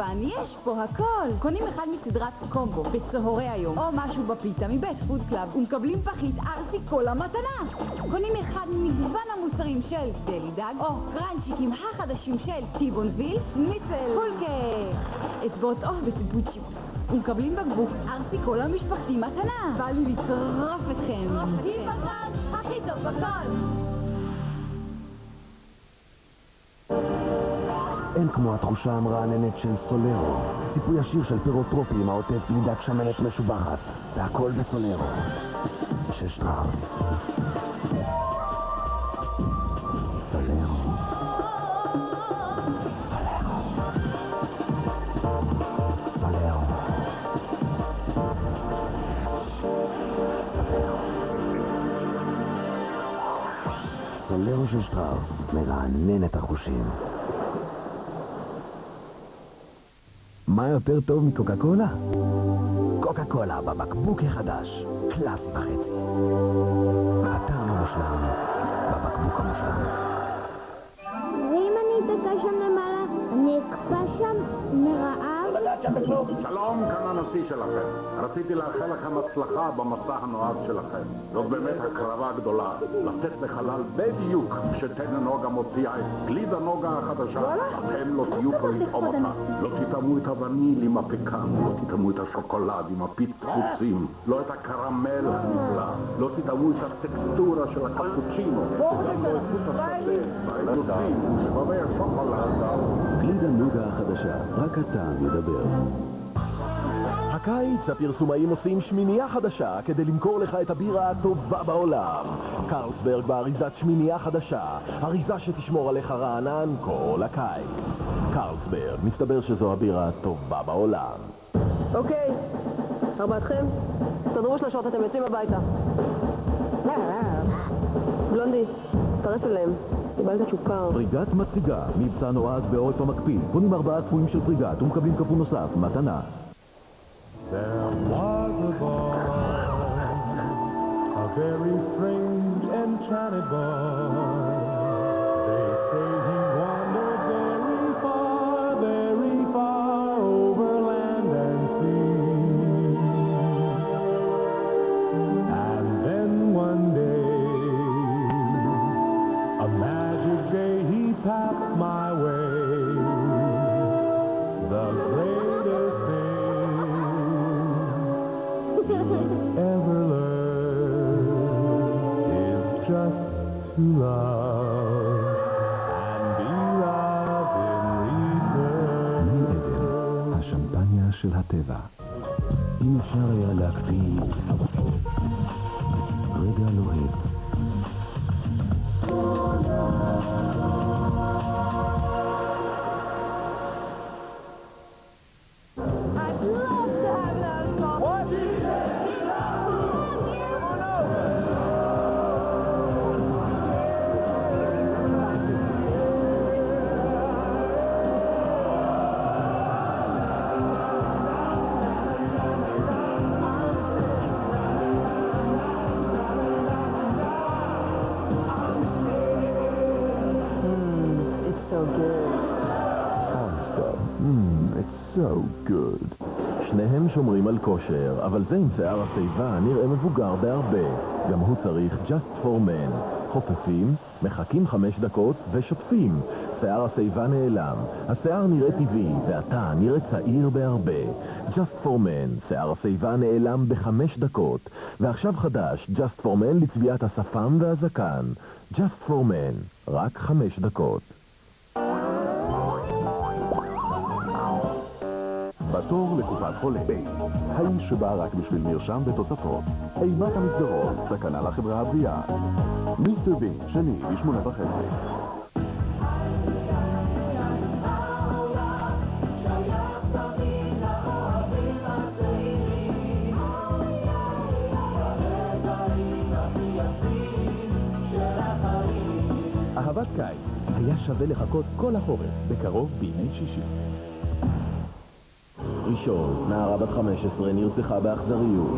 כמובן, יש פה הכל. קונים אחד מסדרת קומבו בצהרי היום, או משהו בפיתה מבית פוד קלאב, ומקבלים פחית ארסי קולה מתנה. קונים אחד ממגוון המוצרים של דלי דג, או קראנצ'יקים החדשים של טיבון ויל, שניצל, פולקה, אצבעות עוף וציפות שיפוס. ומקבלים בקבוק ארסי קולה משפחתי מתנה. בא לי לצרוף אתכם. הכי טוב בכל. אין כמו התחושה המרעננת של סולרו. ציפוי ישיר של פירות טרופיים העוטף גלידת שמנת משובחת. והכל בסולרו. סולרו. סולרו. סולרו של שטראוס מרענן את החושים. מה יותר טוב מקוקה קולה? קוקה קולה בבקבוק החדש, קלאסי וחצי. הטעם המושלם בבקבוק המושלם. הנשיא שלכם. רציתי לאחל לכם הצלחה במסע הנועז שלכם. זאת באמת הקרבה גדולה, לצאת לחלל בדיוק כשטנא נוגה מוציאה את גלידה נוגה החדשה. אתם לא תהיו פה לטעום אותה. לא תטעמו את הווניל עם הפקן, לא תטעמו את השוקולד עם הפיצוצים, לא את הקרמל הנפלא, לא תטעמו את הטקסטורה של הקפוצ'ינו, גם לא את חוט השדה, והאגוזים, שבבי השוקולד. גלידה נוגה החדשה, רק הטעם ידבר. הקיץ הפרסומאים עושים שמינייה חדשה כדי למכור לך את הבירה הטובה בעולם. קרלסברג באריזת שמינייה חדשה, אריזה שתשמור עליך רענן כל הקיץ. קרלסברג, מסתבר שזו הבירה הטובה בעולם. אוקיי, ארבעתכם, תסתדרו שלושות, אתם יוצאים הביתה. בלונדי, הצטרף אליהם, קיבלת צ'ופר. פריגת מציגה, מבצע נועז בעורף המקפיא. קונים ארבעה צפויים של פריגת ומקבלים כפול נוסף, מתנה. There was a boy, a very strange, enchanted boy. To love and be loved in return. מעבר, השמפניה של הטבע. אם אפשר היה להקפיא רגע לוהט. Good. שניהם שומרים על כושר, אבל זה עם שיער השיבה נראה מבוגר בהרבה. גם הוא צריך Just for Men. חופפים, מחכים חמש דקות ושוטפים. שיער השיבה נעלם, השיער נראה טבעי, ואתה נראה צעיר בהרבה. Just for Men, שיער השיבה נעלם בחמש דקות. ועכשיו חדש, Just for Men לצביעת השפם והזקן. Just for Men, רק חמש דקות. בתור לקופת חולה. האיש שבא רק בשביל מרשם ותוספות. אימת המסדרון, סכנה לחברה הבריאה. מיסטר בי, שני, בשמונה וחצי. אהבת קיץ, היה שווה לחכות כל החורף, בקרוב בימי שישי. ראשון, נערה בת 15 נרצחה באכזריות.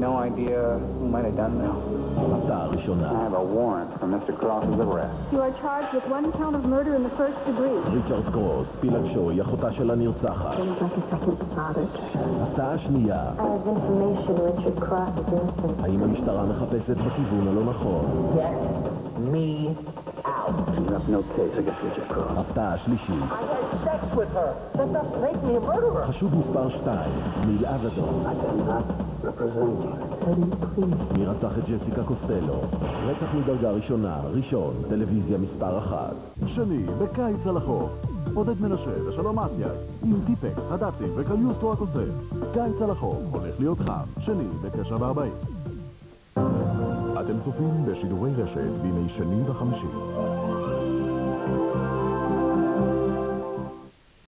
No idea who might have done this. הפתעה ראשונה. have a warrant for Mr. Cross's arrest. You are charged with one count of murder in the first degree. ריצ'רד קרוס, פילג שוי, אחותה של הנרצחת. הפתעה שנייה. I have information Richard Cross is innocent. האם המשטרה מחפשת בכיוון הלא נכון? You have no case against Richard Cross. הפתעה שלישית. חשוד מספר 2, ניל אבדון. מי רצח את ג'סיקה קוסטלו? רצח מדרגה ראשונה, ראשון, טלוויזיה מספר 1. שני, בקיץ על החוף. עודד מנשה ושלום אסייג, עם טיפקס, הדסים וקליוסטרו הקוסם. קיץ על החוף הולך להיות חם, שני בתשע וארבעים. אתם צופים בשידורי רשת בימי שני וחמישי. Thank you.